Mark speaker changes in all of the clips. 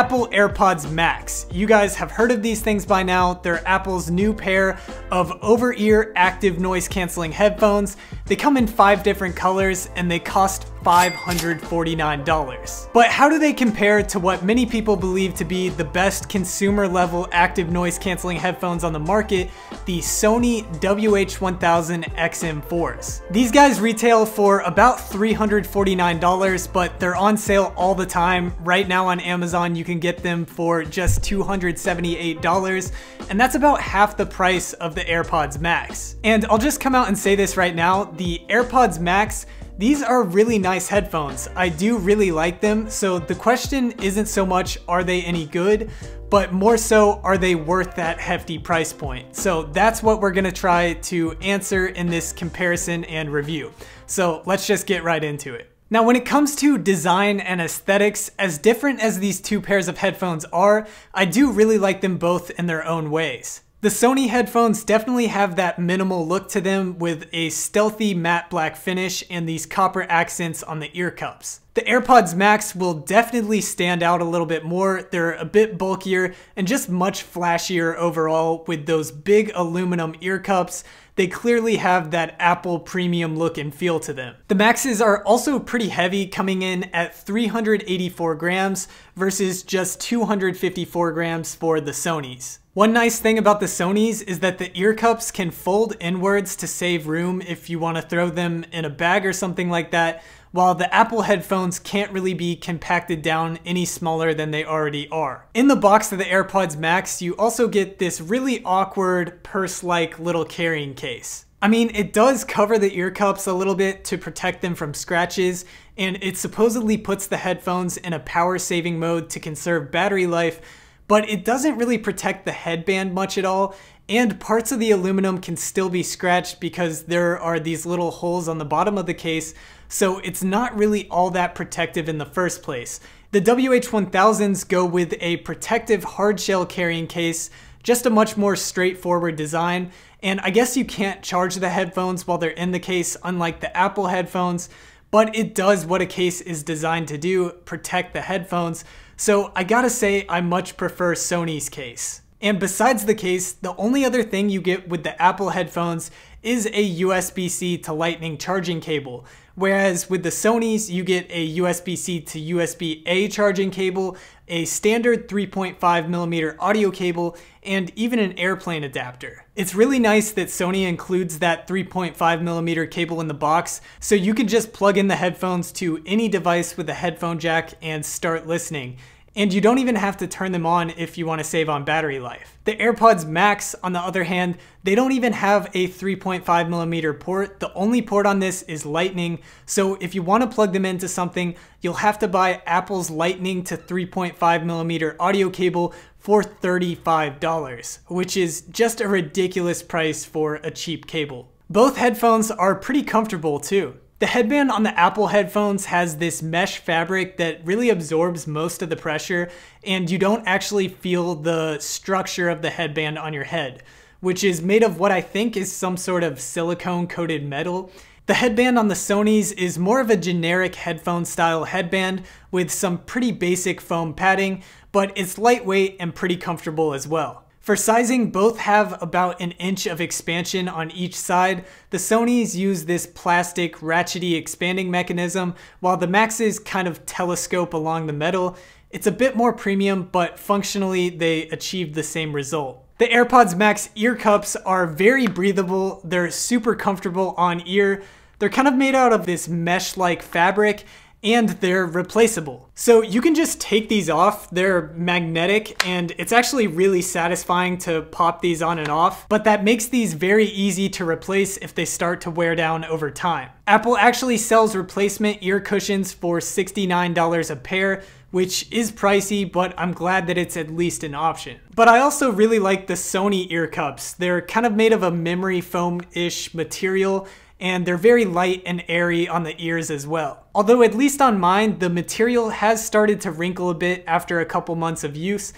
Speaker 1: Apple AirPods Max. You guys have heard of these things by now. They're Apple's new pair of over-ear active noise canceling headphones. They come in five different colors and they cost $549. But how do they compare to what many people believe to be the best consumer level active noise canceling headphones on the market, the Sony WH-1000 XM4s? These guys retail for about $349, but they're on sale all the time. Right now on Amazon, you can get them for just $278, and that's about half the price of the AirPods Max. And I'll just come out and say this right now, the AirPods Max these are really nice headphones. I do really like them, so the question isn't so much are they any good, but more so are they worth that hefty price point? So that's what we're gonna try to answer in this comparison and review. So let's just get right into it. Now, when it comes to design and aesthetics, as different as these two pairs of headphones are, I do really like them both in their own ways. The Sony headphones definitely have that minimal look to them with a stealthy matte black finish and these copper accents on the ear cups. The AirPods Max will definitely stand out a little bit more. They're a bit bulkier and just much flashier overall with those big aluminum ear cups. They clearly have that Apple premium look and feel to them. The Maxes are also pretty heavy coming in at 384 grams versus just 254 grams for the Sonys. One nice thing about the Sonys is that the ear cups can fold inwards to save room if you want to throw them in a bag or something like that, while the Apple headphones can't really be compacted down any smaller than they already are. In the box of the AirPods Max, you also get this really awkward purse-like little carrying case. I mean, it does cover the ear cups a little bit to protect them from scratches, and it supposedly puts the headphones in a power saving mode to conserve battery life, but it doesn't really protect the headband much at all. And parts of the aluminum can still be scratched because there are these little holes on the bottom of the case, so it's not really all that protective in the first place. The WH-1000s go with a protective hardshell carrying case, just a much more straightforward design, and I guess you can't charge the headphones while they're in the case unlike the Apple headphones, but it does what a case is designed to do, protect the headphones, so I gotta say, I much prefer Sony's case. And besides the case, the only other thing you get with the Apple headphones is a USB-C to lightning charging cable. Whereas with the Sonys, you get a USB-C to USB-A charging cable, a standard 3.5 millimeter audio cable, and even an airplane adapter. It's really nice that Sony includes that 3.5 millimeter cable in the box, so you can just plug in the headphones to any device with a headphone jack and start listening. And you don't even have to turn them on if you want to save on battery life. The AirPods Max, on the other hand, they don't even have a 3.5 millimeter port. The only port on this is Lightning. So if you want to plug them into something, you'll have to buy Apple's Lightning to 3.5 millimeter audio cable for $35, which is just a ridiculous price for a cheap cable. Both headphones are pretty comfortable too. The headband on the Apple headphones has this mesh fabric that really absorbs most of the pressure and you don't actually feel the structure of the headband on your head, which is made of what I think is some sort of silicone coated metal. The headband on the Sonys is more of a generic headphone style headband with some pretty basic foam padding, but it's lightweight and pretty comfortable as well. For sizing, both have about an inch of expansion on each side. The Sonys use this plastic ratchety expanding mechanism, while the Maxes kind of telescope along the metal. It's a bit more premium, but functionally they achieve the same result. The AirPods Max ear cups are very breathable, they're super comfortable on ear, they're kind of made out of this mesh-like fabric, and they're replaceable. So you can just take these off, they're magnetic and it's actually really satisfying to pop these on and off, but that makes these very easy to replace if they start to wear down over time. Apple actually sells replacement ear cushions for $69 a pair, which is pricey, but I'm glad that it's at least an option. But I also really like the Sony ear cups. They're kind of made of a memory foam-ish material and they're very light and airy on the ears as well. Although at least on mine, the material has started to wrinkle a bit after a couple months of use,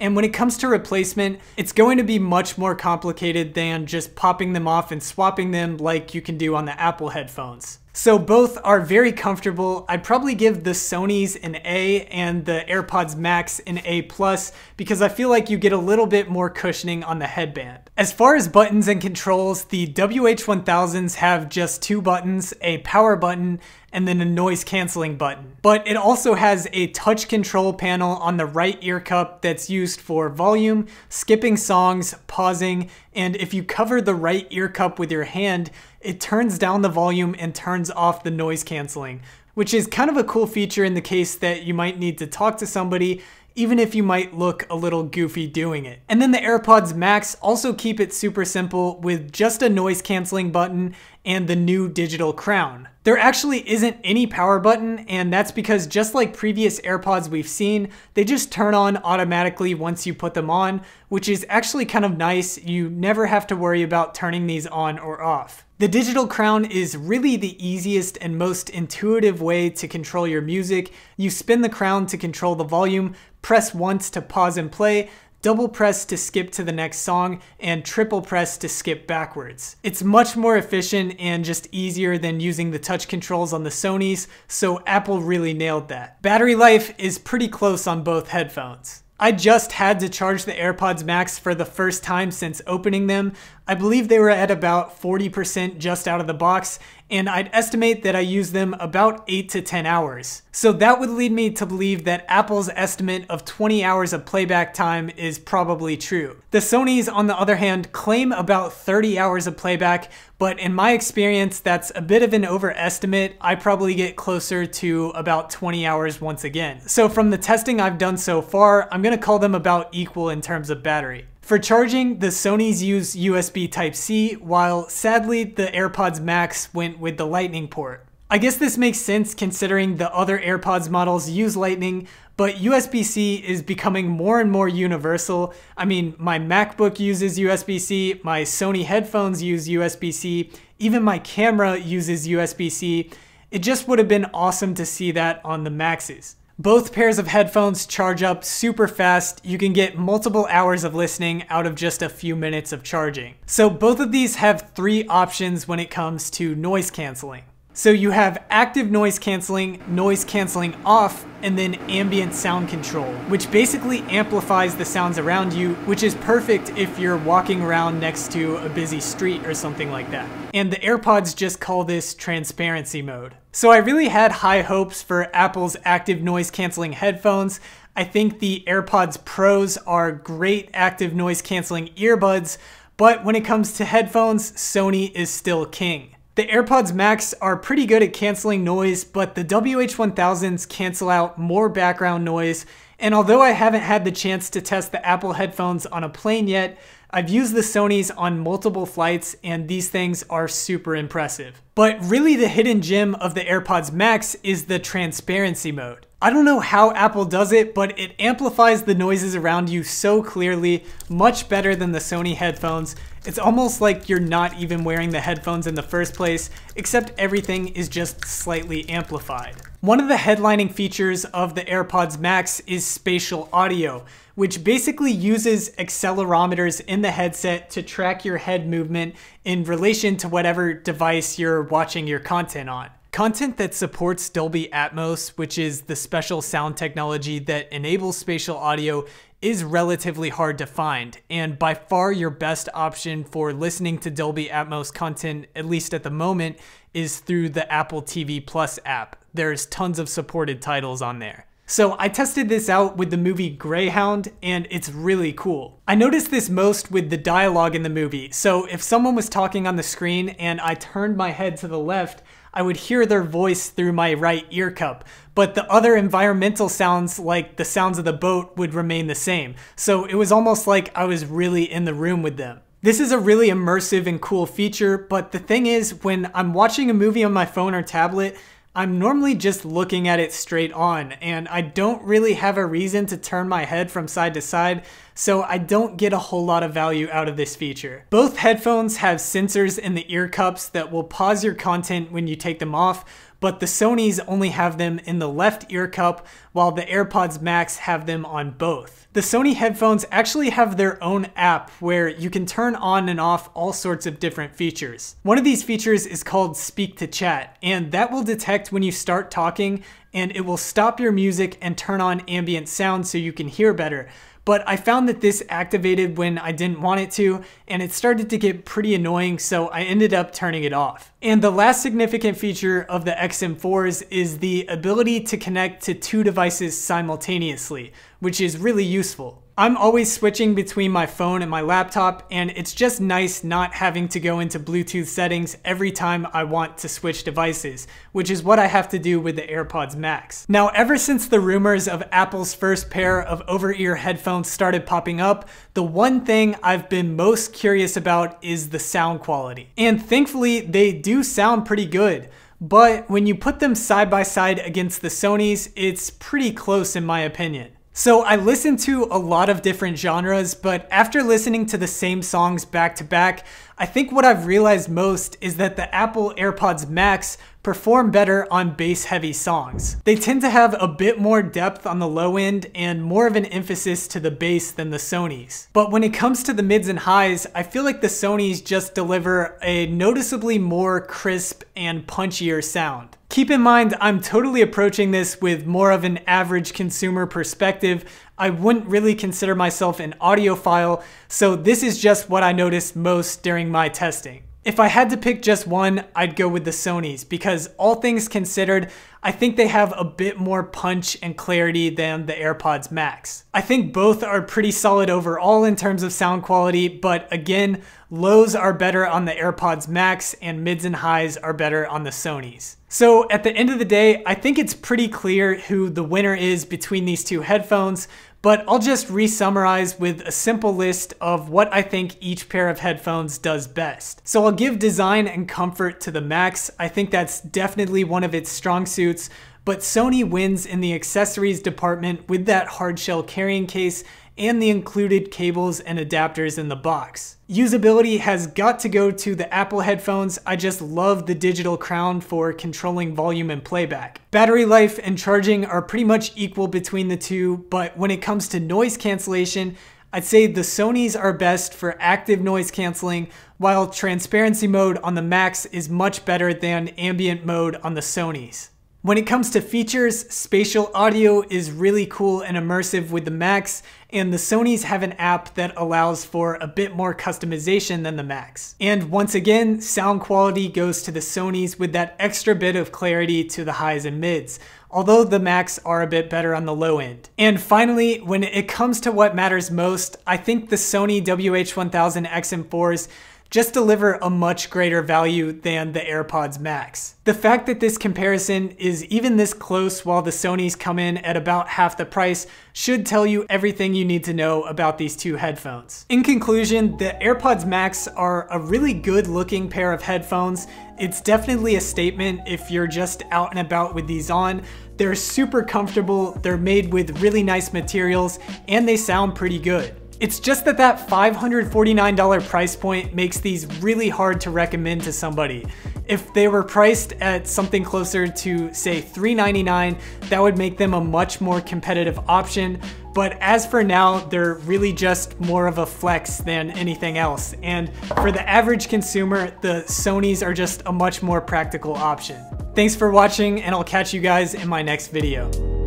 Speaker 1: and when it comes to replacement, it's going to be much more complicated than just popping them off and swapping them like you can do on the Apple headphones. So both are very comfortable. I'd probably give the Sony's an A and the AirPods Max an A+, plus because I feel like you get a little bit more cushioning on the headband. As far as buttons and controls, the WH-1000s have just two buttons, a power button and then a noise canceling button. But it also has a touch control panel on the right ear cup that's used for volume, skipping songs, pausing, and if you cover the right ear cup with your hand, it turns down the volume and turns off the noise canceling, which is kind of a cool feature in the case that you might need to talk to somebody even if you might look a little goofy doing it. And then the AirPods Max also keep it super simple with just a noise canceling button and the new digital crown. There actually isn't any power button, and that's because just like previous AirPods we've seen, they just turn on automatically once you put them on, which is actually kind of nice. You never have to worry about turning these on or off. The digital crown is really the easiest and most intuitive way to control your music. You spin the crown to control the volume, press once to pause and play, double press to skip to the next song, and triple press to skip backwards. It's much more efficient and just easier than using the touch controls on the Sony's, so Apple really nailed that. Battery life is pretty close on both headphones. I just had to charge the AirPods Max for the first time since opening them. I believe they were at about 40% just out of the box, and I'd estimate that I use them about 8 to 10 hours. So that would lead me to believe that Apple's estimate of 20 hours of playback time is probably true. The Sony's, on the other hand, claim about 30 hours of playback, but in my experience, that's a bit of an overestimate. I probably get closer to about 20 hours once again. So from the testing I've done so far, I'm gonna call them about equal in terms of battery. For charging, the Sony's use USB Type-C, while sadly the AirPods Max went with the Lightning port. I guess this makes sense considering the other AirPods models use Lightning, but USB-C is becoming more and more universal. I mean, my MacBook uses USB-C, my Sony headphones use USB-C, even my camera uses USB-C. It just would have been awesome to see that on the Maxes. Both pairs of headphones charge up super fast. You can get multiple hours of listening out of just a few minutes of charging. So both of these have three options when it comes to noise canceling. So you have active noise canceling, noise canceling off, and then ambient sound control, which basically amplifies the sounds around you, which is perfect if you're walking around next to a busy street or something like that. And the AirPods just call this transparency mode. So I really had high hopes for Apple's active noise canceling headphones. I think the AirPods Pros are great active noise canceling earbuds, but when it comes to headphones, Sony is still king. The AirPods Max are pretty good at canceling noise, but the WH-1000s cancel out more background noise, and although I haven't had the chance to test the Apple headphones on a plane yet, I've used the Sony's on multiple flights and these things are super impressive. But really the hidden gem of the AirPods Max is the transparency mode. I don't know how Apple does it, but it amplifies the noises around you so clearly, much better than the Sony headphones. It's almost like you're not even wearing the headphones in the first place, except everything is just slightly amplified. One of the headlining features of the AirPods Max is spatial audio, which basically uses accelerometers in the headset to track your head movement in relation to whatever device you're watching your content on. Content that supports Dolby Atmos, which is the special sound technology that enables spatial audio, is relatively hard to find, and by far your best option for listening to Dolby Atmos content, at least at the moment, is through the Apple TV Plus app. There's tons of supported titles on there. So I tested this out with the movie Greyhound, and it's really cool. I noticed this most with the dialogue in the movie. So if someone was talking on the screen and I turned my head to the left, I would hear their voice through my right ear cup, but the other environmental sounds, like the sounds of the boat, would remain the same. So it was almost like I was really in the room with them. This is a really immersive and cool feature, but the thing is, when I'm watching a movie on my phone or tablet, I'm normally just looking at it straight on, and I don't really have a reason to turn my head from side to side, so I don't get a whole lot of value out of this feature. Both headphones have sensors in the ear cups that will pause your content when you take them off, but the Sony's only have them in the left ear cup, while the AirPods Max have them on both. The Sony headphones actually have their own app where you can turn on and off all sorts of different features. One of these features is called Speak to Chat, and that will detect when you start talking and it will stop your music and turn on ambient sound so you can hear better but I found that this activated when I didn't want it to, and it started to get pretty annoying, so I ended up turning it off. And the last significant feature of the XM4s is the ability to connect to two devices simultaneously, which is really useful. I'm always switching between my phone and my laptop, and it's just nice not having to go into Bluetooth settings every time I want to switch devices, which is what I have to do with the AirPods Max. Now, ever since the rumors of Apple's first pair of over-ear headphones started popping up, the one thing I've been most curious about is the sound quality. And thankfully, they do sound pretty good. But when you put them side by side against the Sony's, it's pretty close in my opinion. So I listen to a lot of different genres, but after listening to the same songs back to back, I think what I've realized most is that the Apple AirPods Max perform better on bass heavy songs. They tend to have a bit more depth on the low end and more of an emphasis to the bass than the Sony's. But when it comes to the mids and highs, I feel like the Sony's just deliver a noticeably more crisp and punchier sound. Keep in mind, I'm totally approaching this with more of an average consumer perspective. I wouldn't really consider myself an audiophile, so this is just what I noticed most during my testing. If I had to pick just one, I'd go with the Sony's because all things considered, I think they have a bit more punch and clarity than the AirPods Max. I think both are pretty solid overall in terms of sound quality, but again, lows are better on the AirPods Max and mids and highs are better on the Sony's. So at the end of the day, I think it's pretty clear who the winner is between these two headphones, but I'll just re-summarize with a simple list of what I think each pair of headphones does best. So I'll give design and comfort to the Max. I think that's definitely one of its strong suits, but Sony wins in the accessories department with that hardshell carrying case and the included cables and adapters in the box. Usability has got to go to the Apple headphones. I just love the digital crown for controlling volume and playback. Battery life and charging are pretty much equal between the two, but when it comes to noise cancellation, I'd say the Sony's are best for active noise canceling, while transparency mode on the Max is much better than ambient mode on the Sony's. When it comes to features, spatial audio is really cool and immersive with the Max, and the Sony's have an app that allows for a bit more customization than the Max. And once again, sound quality goes to the Sony's with that extra bit of clarity to the highs and mids although the Max are a bit better on the low end. And finally, when it comes to what matters most, I think the Sony WH-1000 XM4s just deliver a much greater value than the AirPods Max. The fact that this comparison is even this close while the Sony's come in at about half the price should tell you everything you need to know about these two headphones. In conclusion, the AirPods Max are a really good looking pair of headphones. It's definitely a statement if you're just out and about with these on. They're super comfortable, they're made with really nice materials, and they sound pretty good. It's just that that $549 price point makes these really hard to recommend to somebody. If they were priced at something closer to say 399, that would make them a much more competitive option. But as for now, they're really just more of a flex than anything else. And for the average consumer, the Sony's are just a much more practical option. Thanks for watching and I'll catch you guys in my next video.